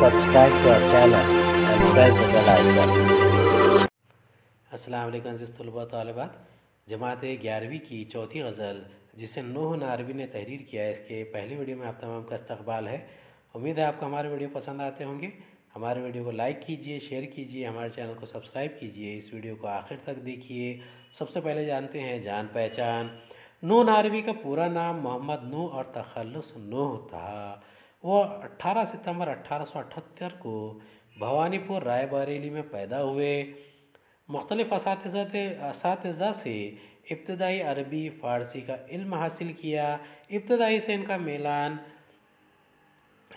subscribe to our channel and press the bell icon. अस्सलाम वालेकुम अज़ीज़ तलबा तालिबात। जमात ग्यारहवीं की चौथी गज़ल, जिसे नूह नारवी ने तहरीर किया है। इसके पहली वीडियो में आप तमाम का इस्तकबाल है। उम्मीद है आपको हमारे वीडियो पसंद आते होंगे। हमारे वीडियो को लाइक कीजिए, शेयर कीजिए, हमारे चैनल को सब्सक्राइब कीजिए। इस वीडियो को आखिर तक देखिए। सबसे पहले जानते हैं जान पहचान। नूह नारवी का पूरा नाम मोहम्मद नूह और तखल्लुस नूह था। वो 18 सितंबर 1878 को भवानीपुर रायबरेली में पैदा हुए। मुख्तलिफ़ इस से इब्तदाई अरबी फ़ारसी का इल्म हासिल किया। इब्तदाई से इनका मेलान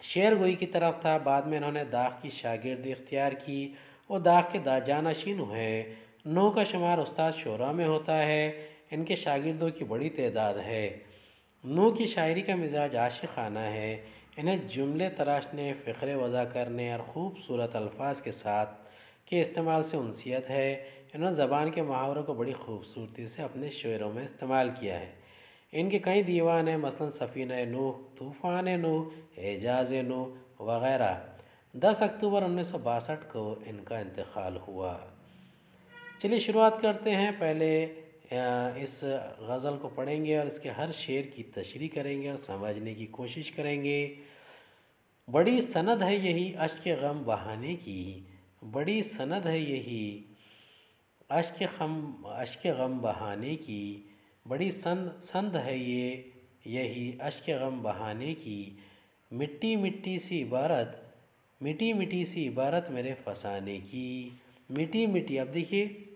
शेर गोई की तरफ़ था। बाद में इन्होंने दाग की शागिर्दी इख्तियार की। और दाग के दा जानशीन हुए। नौ का शुमार उस्ताद शोरा में होता है। इनके शागिर्दों की बड़ी तादाद है। नू की शायरी का मिजाज आशिखाना है। इन्हें जुमले तराशने फ़िक्र वज़ा करने और ख़ूबसूरत अल्फाज के साथ के इस्तेमाल से उनसीत है। इन्होंने ज़बान के मुहावरों को बड़ी खूबसूरती से अपने शेरों में इस्तेमाल किया है। इनके कई दीवान हैं, मसलन सफ़ीन नूह, तूफ़ान नूह, एजाज नूह वग़ैरह। दस अक्टूबर उन्नीस सौ बासठ को इनका इंतकाल हुआ। चलिए शुरुआत करते हैं। पहले इस गज़ल को पढ़ेंगे और इसके हर शेर की तशरी करेंगे और समझने की कोशिश करेंगे। बड़ी सनद है यही अश्क गम बहाने की। बड़ी सनद है यही अश्क गम अश्क गम बहाने की। बड़ी संद संद है ये यही अश्क गम बहाने की। मिट्टी मिट्टी सी इबारत, मिट्टी मिट्टी सी इबारत मेरे फसाने की। मिट्टी मिट्टी, अब देखिए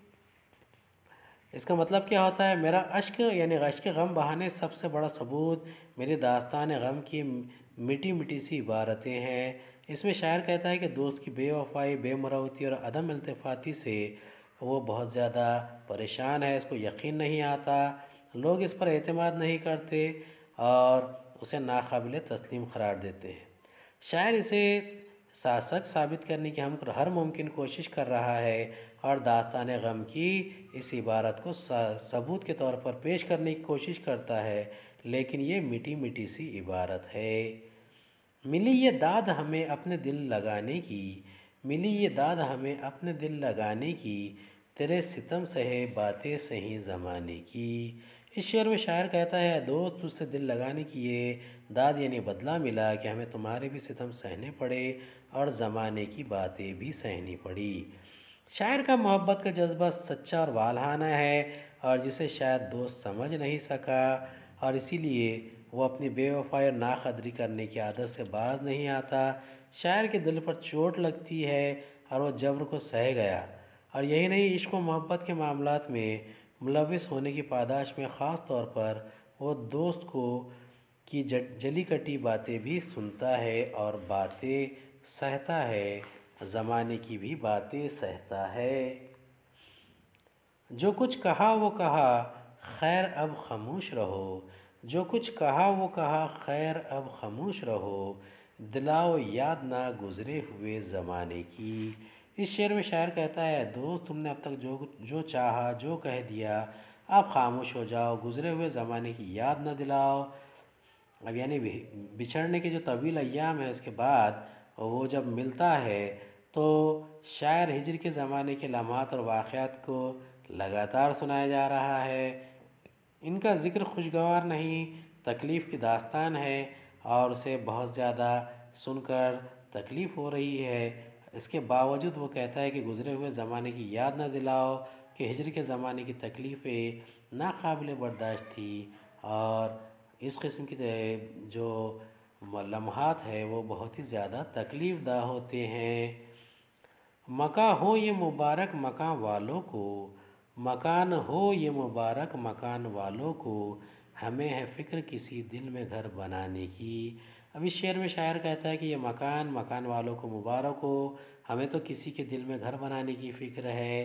इसका मतलब क्या होता है? मेरा अश्क, यानी अश्क गम बहाने सबसे बड़ा सबूत मेरी दास्तान गम की मिटी मिटी सी इबारतें हैं। इसमें शायर कहता है कि दोस्त की बेवफाई, बेमरवती और अदम अल्तफ़ाती से वो बहुत ज़्यादा परेशान है, इसको यकीन नहीं आता। लोग इस पर अतमाद नहीं करते और उसे नाकबिल तस्लीम करार देते हैं। शायर इसे सच साबित करने की हम हर मुमकिन कोशिश कर रहा है और दास्तान गम की इस इबारत को सबूत के तौर पर पेश करने की कोशिश करता है, लेकिन ये मिटी मिटी सी इबारत है। मिली ये दाद हमें अपने दिल लगाने की, मिली ये दाद हमें अपने दिल लगाने की, तेरे सितम सहे बातें सही ज़माने की। इस शेर में शायर कहता है, दोस्त, तुझसे दिल लगाने की ये दाद यानी बदला मिला कि हमें तुम्हारे भी सितम सहने पड़े और ज़माने की बातें भी सहनी पड़ी। शायर का मोहब्बत का जज्बा सच्चा और वालहाना है और जिसे शायद दोस्त समझ नहीं सका और इसीलिए वो अपनी बेवफाई और नाकदरी करने की आदत से बाज नहीं आता। शायर के दिल पर चोट लगती है और वो जबर को सह गया। और यही नहीं, इश्क मोहब्बत के मामला में मुलविस होने की पादाश में ख़ास तौर पर वो दोस्त को की जली कटी बातें भी सुनता है और बातें सहता है, ज़माने की भी बातें सहता है। जो कुछ कहा वो कहा, खैर अब खामोश रहो। जो कुछ कहा वो कहा, खैर अब खामोश रहो। दिलाओ याद ना गुज़रे हुए ज़माने की। इस शेर में शायर कहता है, दोस्त, तुमने अब तक जो जो चाहा, जो कह दिया अब खामोश हो जाओ, गुज़रे हुए ज़माने की याद न दिलाओ। अब यानी बिछड़ने के जो तवील अयाम है, उसके बाद वो जब मिलता है तो शायर हिजर के ज़माने के लम्हात और वाक़ात को लगातार सुनाया जा रहा है। इनका ज़िक्र खुशगवार नहीं, तकलीफ़ की दास्तान है और उसे बहुत ज़्यादा सुनकर तकलीफ़ हो रही है। इसके बावजूद वो कहता है कि गुज़रे हुए ज़माने की याद ना दिलाओ, कि हिजर के ज़माने की तकलीफ़ें नाकबिल बर्दाश्त थी। और इस किस्म की जो लम्हात है, वो बहुत ही ज़्यादा तकलीफ़ दा होते हैं। मका हो ये मुबारक मकान वालों को, मकान हो ये मुबारक मकान वालों को हमें है फ़िक्र किसी दिल में घर बनाने की। अब इस शेर में शायर कहता है कि ये मकान मकान वालों को मुबारक हो। हमें तो किसी के दिल में घर बनाने की फ़िक्र है।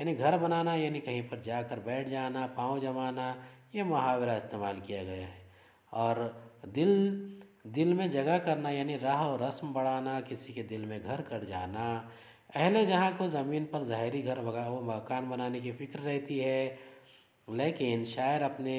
यानी घर बनाना, यानी कहीं पर जाकर बैठ जाना, पाँव जमाना, ये मुहावरा इस्तेमाल किया गया है। और दिल दिल में जगह करना, यानी राह और रस्म बढ़ाना, किसी के दिल में घर कर जाना, अहले जहाँ को ज़मीन पर ज़ाहरी घर वो मकान बनाने की फ़िक्र रहती है। लेकिन शायर अपने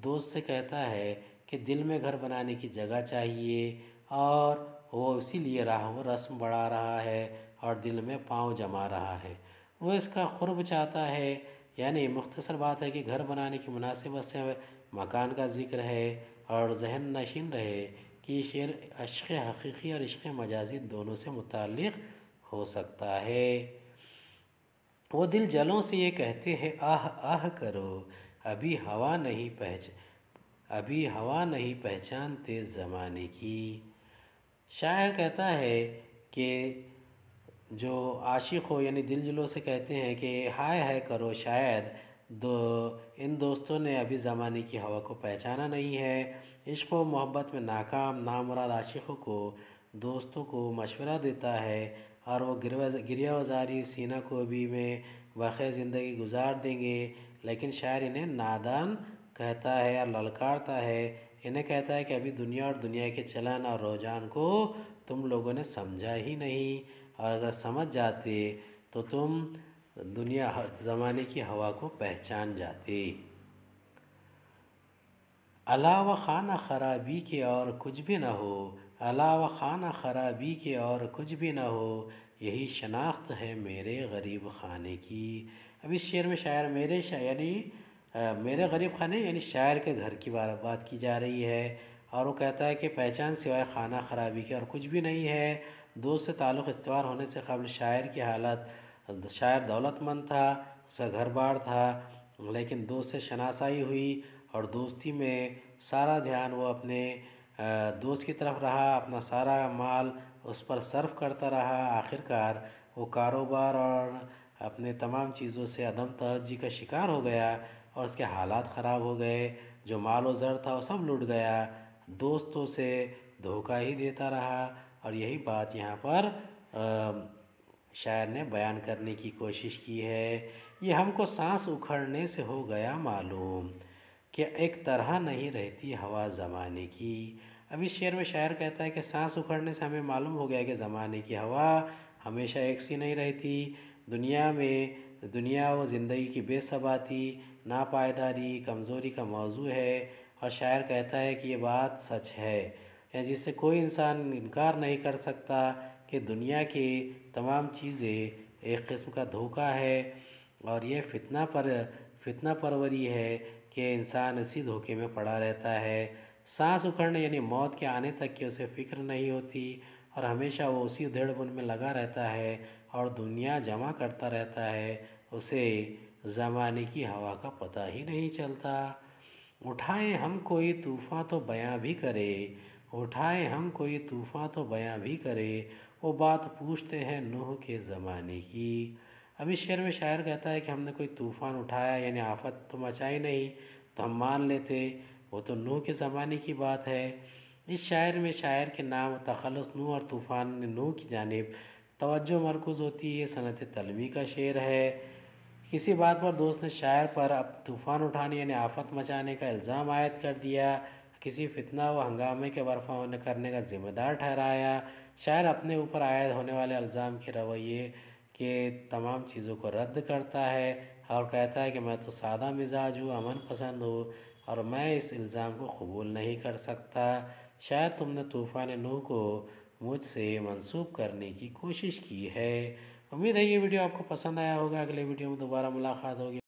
दोस्त से कहता है कि दिल में घर बनाने की जगह चाहिए और वो इसीलिए रहा, व रस्म बढ़ा रहा है और दिल में पाँव जमा रहा है। वो इसका खुरब चाहता है, यानी मुख्तसर बात है कि घर बनाने की मुनासिबत से मकान का ज़िक्र है और जहन नशीन रहे कि शेर अश्क हकीकी और इश्क मजाजी दोनों से मुतक़ हो सकता है। वो दिल जलों से ये कहते हैं, आह आह करो। अभी हवा नहीं पहच, अभी हवा नहीं पहचानते ज़माने की। शायर कहता है कि जो आशिक हो, यानी दिल जलों से कहते हैं कि हाय हाय करो शायद, दो, इन दोस्तों ने अभी ज़माने की हवा को पहचाना नहीं है। इश्क व मोहब्बत में नाकाम, नामराद आशिकों को, दोस्तों को मशवरा देता है और वो गिरिया वजारी सीना को भी में वाक़ ज़िंदगी गुजार देंगे। लेकिन शायर इन्हें नादान कहता है या ललकारता है। इन्हें कहता है कि अभी दुनिया और दुनिया के चलन और रुझान को तुम लोगों ने समझा ही नहीं। और अगर समझ जाते तो तुम दुनिया ज़माने की हवा को पहचान जाते। अलावा खाना ख़राबी के और कुछ भी ना हो। अलावा खाना ख़राबी के और कुछ भी ना हो। यही शनाख्त है मेरे गरीब खाने की। अब इस शेर में शायर मेरे यानी मेरे गरीब खाने, यानी शायर के घर की बात की जा रही है। और वो कहता है कि पहचान सिवाय खाना ख़राबी के और कुछ भी नहीं है। दोस्त से ताल्लुक़ इस्तवार होने से कबल शायर की हालत, शायर दौलतमंद था, उसका घर बार था, लेकिन दोस्त से शनासाई हुई और दोस्ती में सारा ध्यान वो अपने दोस्त की तरफ़ रहा, अपना सारा माल उस पर सर्फ करता रहा। आखिरकार वो कारोबार और अपने तमाम चीज़ों से अदम तहजी का शिकार हो गया और उसके हालात ख़राब हो गए, जो माल ज़र था वो सब लुट गया। दोस्तों से धोखा ही देता रहा और यही बात यहाँ पर शायर ने बयान करने की कोशिश की है। ये हमको सांस उखड़ने से हो गया मालूम कि एक तरह नहीं रहती हवा ज़माने की। अब इस शेर में शायर कहता है कि सांस उखड़ने से हमें मालूम हो गया कि ज़माने की हवा हमेशा एक सी नहीं रहती। दुनिया में दुनिया व ज़िंदगी की बेसबाती नापायदारी, कमज़ोरी का मौजू है और शायर कहता है कि ये बात सच है जिससे कोई इंसान इनकार नहीं कर सकता कि दुनिया की तमाम चीज़ें एक किस्म का धोखा है और यह फितना पर, फितना परवरी है कि इंसान उसी धोखे में पड़ा रहता है। सांस उखड़ने यानी मौत के आने तक की उसे फ़िक्र नहीं होती और हमेशा वो उसी उधेड़ बुन में लगा रहता है और दुनिया जमा करता रहता है, उसे ज़माने की हवा का पता ही नहीं चलता। उठाए हम कोई तूफ़ान तो बयां भी करे, उठाए हम कोई तूफ़ान तो बयां भी करे, वो बात पूछते हैं नूह के ज़माने की। अभी शेर में शायर कहता है कि हमने कोई तूफ़ान उठाया, यानी आफत तो मचाई नहीं तो हम मान लेते, वो तो नूह के ज़माने की बात है। इस शायर में शायर के नाम तखलस, नूह और तूफ़ान नू की जानब, तवज्जो मरकूज़ होती है सनत तलवी का शेर है। किसी बात पर दोस्त ने शायर पर अब तूफ़ान उठाने यानी आफत मचाने का इल्ज़ाम आयद कर दिया। किसी फितना व हंगामे के बर्फा होने करने का ज़िम्मेदार ठहराया। शायर अपने ऊपर आयद होने वाले इल्ज़ाम के रवैये के तमाम चीज़ों को रद्द करता है और कहता है कि मैं तो सादा मिजाज हूँ, अमन पसंद हूँ और मैं इस इल्ज़ाम को कबूल नहीं कर सकता। शायद तुमने तूफ़ान नूह को मुझसे मंसूब करने की कोशिश की है। उम्मीद है ये वीडियो आपको पसंद आया होगा। अगले वीडियो में दोबारा मुलाकात होगी।